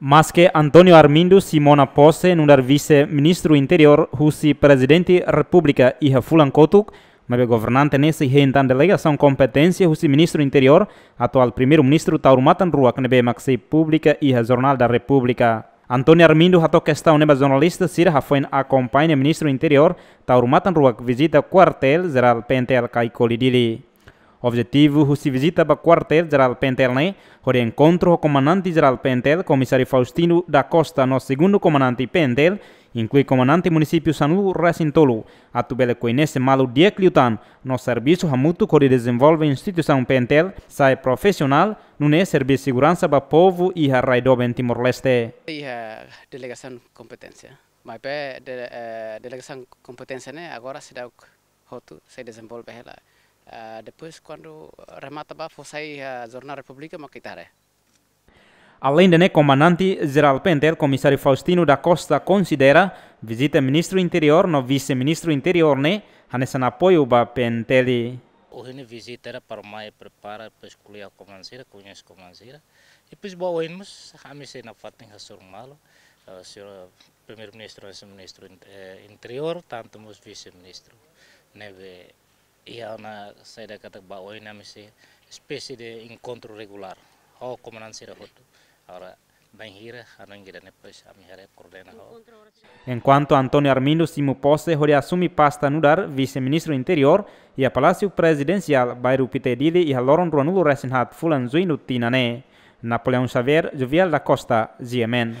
Mas que Antonio Armindo Simona Posse, nundar vice-ministro interior, husi presidente República Iha Fulan Kotuk, mas governante nesse rentan delegação competência husi ministro interior, atual primeiro-ministro Taurumatan Ruak nebe maxi pública Iha Jornal da República. Antonio Armindo hato questão neba jornalista sira hafoin acompanha ministro interior Taurumatan Ruak visita quartel geral Pentel Kai Kolidili. Objetivo se visita para quartel-geral Pentel, né? Hore encontro o comandante-geral Pentel, comissário Faustino da Costa, no segundo comandante Pentel, inclui comandante município Sanu Racintolo, a tubele conhece malo dia cliutan, no serviço hamuto que desenvolve a instituição Pentel, sai profissional, não é serviço de segurança para o povo e a raido em Timor-Leste. E a delegação competência. Mas a de, delegação competência, né? Agora se dá o se desenvolve ela. Uh, depois, quando remata ba fossai a Jornal República, maquitare. Além de comandante-geral Penter, comissário Faustino da Costa considera visita ministro interior no vice-ministro interior, né? Hanesan apoio ba Penteli. Hoje visita era para mais prepara para escolher a comandeira, conhece a comandeira. E depois boa mas a mim se na fatem a surmalo. O senhor primeiro-ministro e ministro interior, tanto os vice-ministro. Neve ia na saída kata bawa ini mesti espécie de encontro regular. Ho komanan sira hotu agora bem gira a ho Enquanto Antônio Armindo Simo Posse hori assumi pasta nudar vice-ministro interior e a Palácio Presidencial Bairu Pitedili e a Loron Ruanulo Resinhat Fulan Zuinu Tinane Napoleão Xavier Jovial da Costa, GMN.